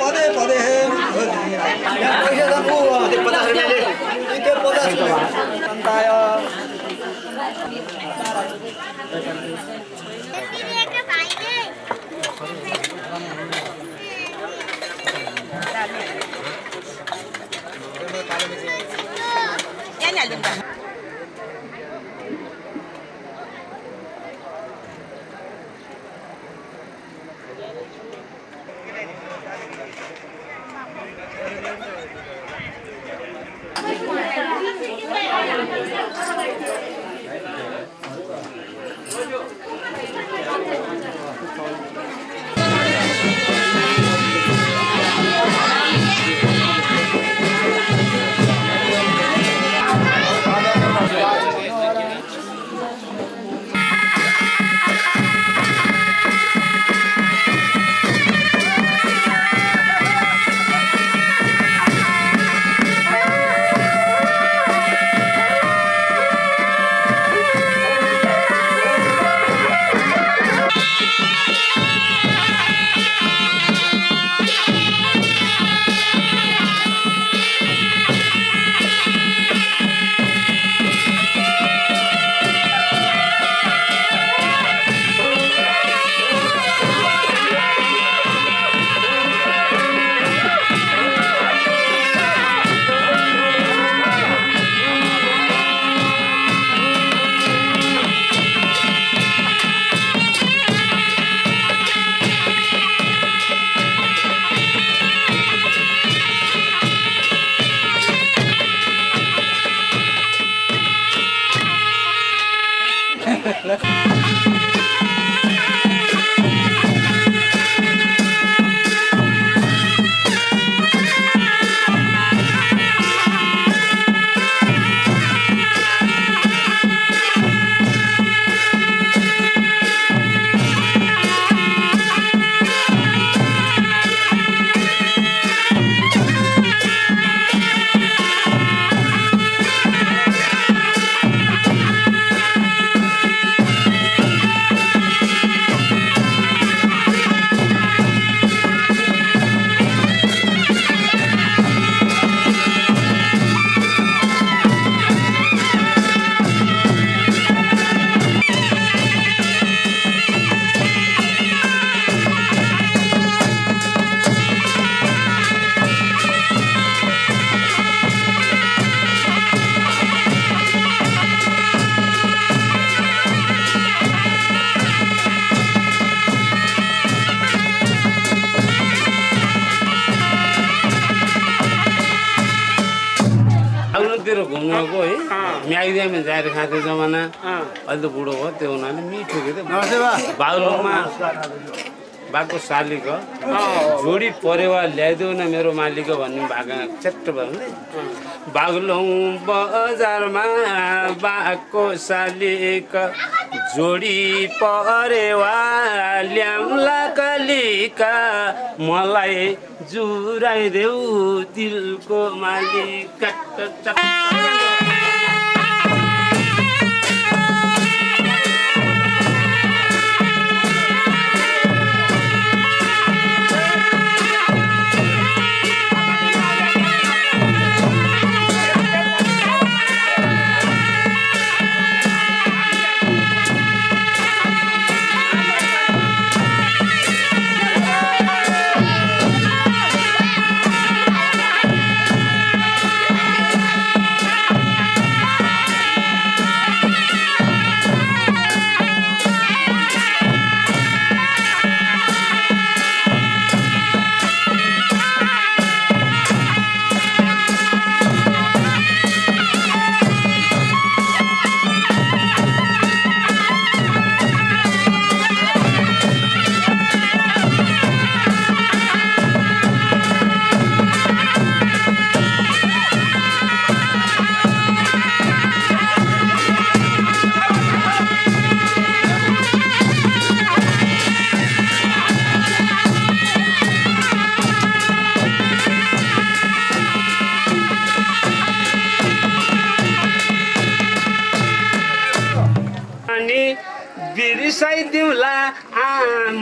पौधे पौधे हैं पैसा था वो पता है मैंने इतने पौधा बनता है Jangan lupa. म्याग्दियामा जाएर खाएको जमाना। अहिले त बुढो भयो त्यो हुनाले मिठो के त्यो बाघको सालीको जोडी परेवा ल्याइदेऊ न मेरो मालिक भन्ने भागा चट्ट भयो भने बाग्लुङ बजारमा बाघको सालिक जोडी परेवा ल्याम्ला कलिका मलाई जुराइदेऊ दिलको मालिक।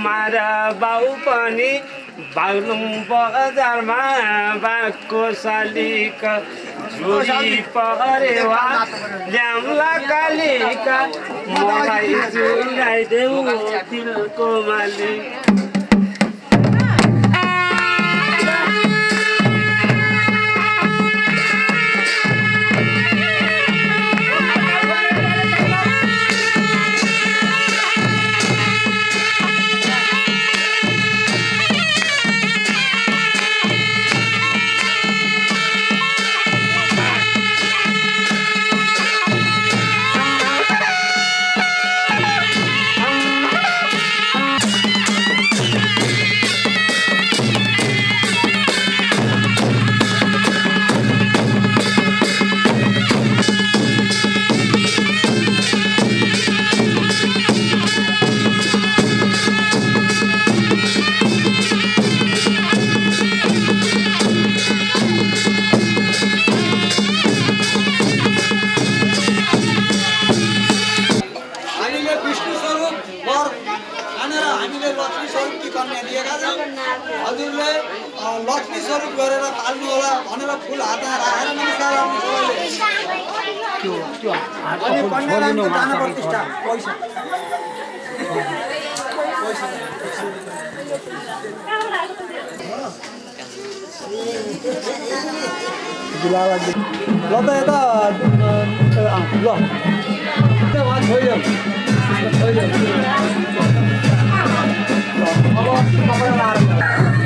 आमा र बाउ पनि बाग्लुङ बजारमा बाघको शालिक जोडी परेवा ल्याम्ला कालिका। मलाई जुलाइदेऊ दिलको मालिक। कन्या दिएका छन् हजुरले लक्ष्मी स्वरूप गरेर पाल्नुहोला भनेर फुल हातमा राखेर नमस्कार अनि कन्यादानको दान प्रतिष्ठा पैसा ल त यता ल Vamos lá, vamos lá.